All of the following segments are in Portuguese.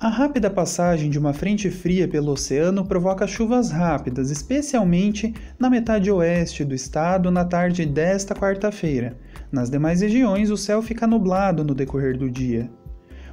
A rápida passagem de uma frente fria pelo oceano provoca chuvas rápidas, especialmente na metade oeste do estado na tarde desta quarta-feira. Nas demais regiões, o céu fica nublado no decorrer do dia.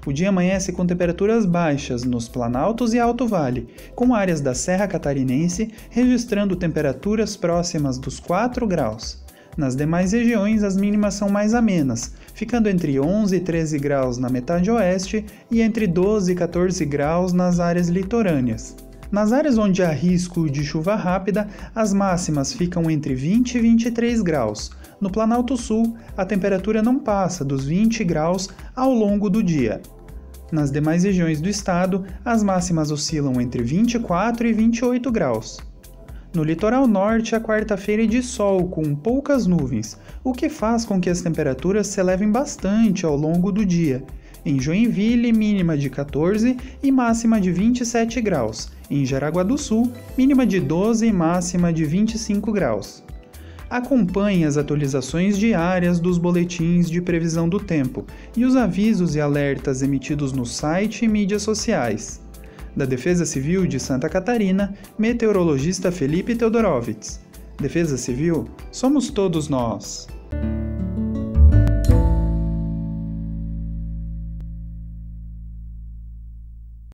O dia amanhece com temperaturas baixas nos Planaltos e Alto Vale, com áreas da Serra Catarinense registrando temperaturas próximas dos 4 graus. Nas demais regiões, as mínimas são mais amenas, ficando entre 11 e 13 graus na metade oeste e entre 12 e 14 graus nas áreas litorâneas. Nas áreas onde há risco de chuva rápida, as máximas ficam entre 20 e 23 graus. No Planalto Sul, a temperatura não passa dos 20 graus ao longo do dia. Nas demais regiões do estado, as máximas oscilam entre 24 e 28 graus. No litoral norte, a quarta-feira é de sol, com poucas nuvens, o que faz com que as temperaturas se elevem bastante ao longo do dia. Em Joinville, mínima de 14 e máxima de 27 graus. Em Jaraguá do Sul, mínima de 12 e máxima de 25 graus. Acompanhe as atualizações diárias dos boletins de previsão do tempo e os avisos e alertas emitidos no site e mídias sociais da Defesa Civil de Santa Catarina, meteorologista Felipe Teodorovitz. Defesa Civil, somos todos nós.